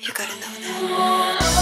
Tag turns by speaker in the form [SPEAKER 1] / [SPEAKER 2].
[SPEAKER 1] You gotta know that.